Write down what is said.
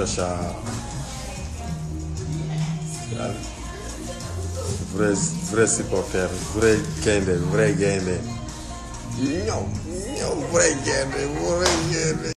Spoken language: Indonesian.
Shasha. Got. Vrai vrai supporter vrai gaynde vrai gaynde ñëw ñëw vrai gaynde vrai gaynde